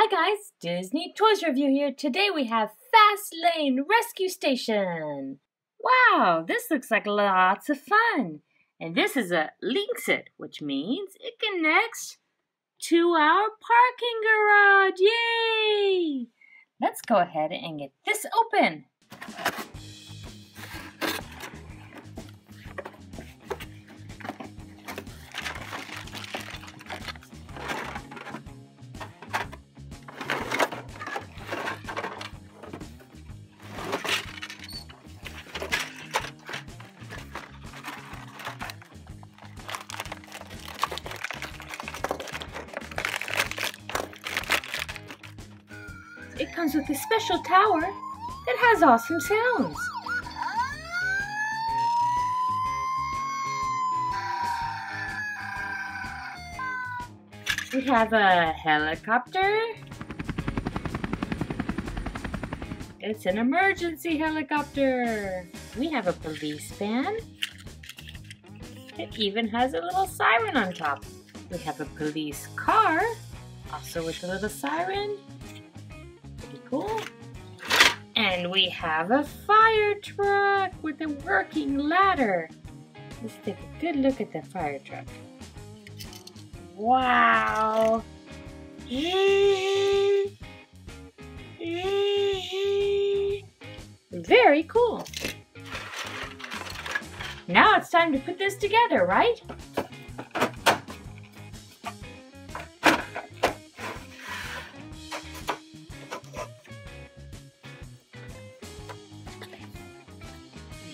Hi guys, Disney Toys Review here. Today we have Fast Lane Rescue Station. Wow, this looks like lots of fun. And this is a Linx It, which means it connects to our parking garage. Yay! Let's go ahead and get this open. Comes with a special tower that has awesome sounds. We have a helicopter. It's an emergency helicopter. We have a police van. It even has a little siren on top. We have a police car, also with a little siren. Pretty cool. And we have a fire truck with a working ladder. Let's take a good look at the fire truck. Wow! Very cool. Now it's time to put this together, right?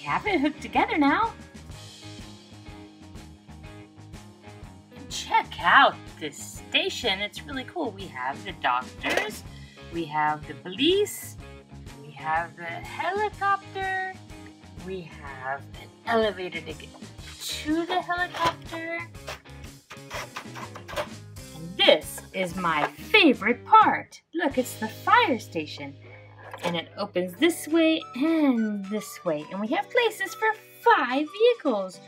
Have it hooked together now. Check out this station. It's really cool. We have the doctors, we have the police, we have the helicopter, we have an elevator to get to the helicopter. And this is my favorite part. Look, it's the fire station. And it opens this way and this way. And we have places for five vehicles.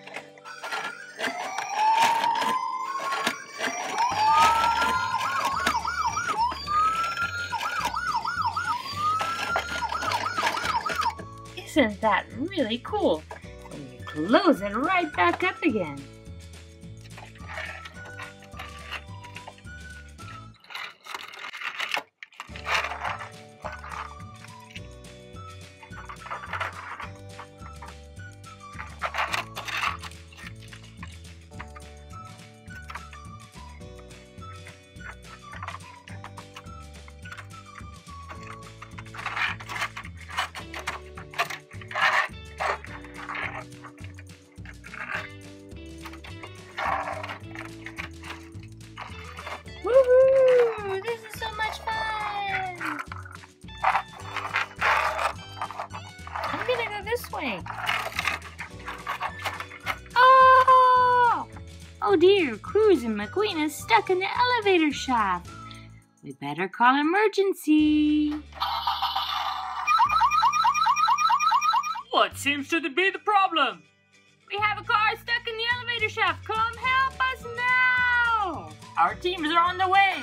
Isn't that really cool? And you close it right back up again. Oh dear, Cruisin' McQueen is stuck in the elevator shaft. We better call emergency. What seems to be the problem? We have a car stuck in the elevator shaft. Come help us now! Our teams are on the way.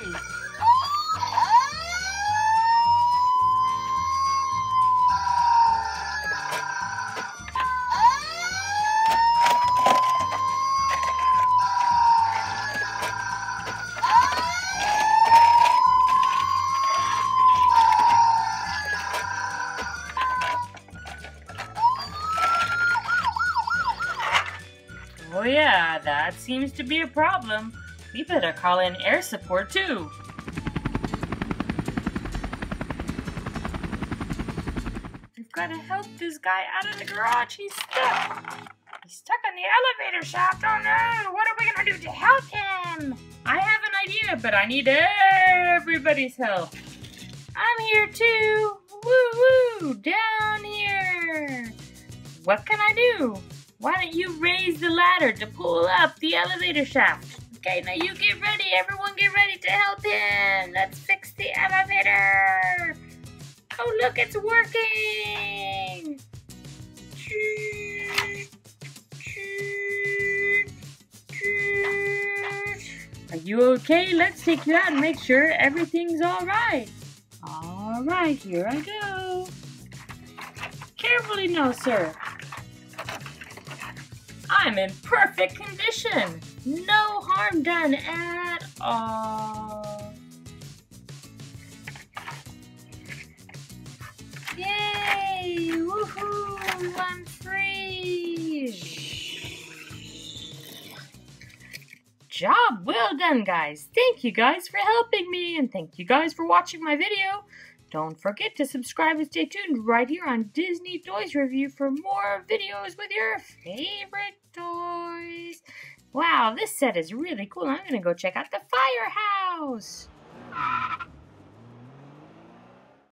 Oh yeah, that seems to be a problem. We better call in air support too. We've got to help this guy out of the garage. He's stuck. He's stuck in the elevator shaft. Oh no! What are we gonna do to help him? I have an idea, but I need everybody's help. I'm here too. Woo woo! Down here. What can I do? Why don't you raise the ladder to pull up the elevator shaft? Okay, now you get ready. Everyone get ready to help him. Let's fix the elevator. Oh, look, it's working. Are you okay? Let's take you out and make sure everything's alright. Alright, here I go. Carefully now, sir. I'm in perfect condition. No harm done at all. Yay! Woohoo! I'm free! Job well done, guys. Thank you guys for helping me, and thank you guys for watching my video. Don't forget to subscribe and stay tuned right here on Disney Toys Review for more videos with your favorite toys. Wow, this set is really cool. I'm going to go check out the firehouse.